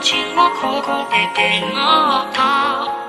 はここで出まった。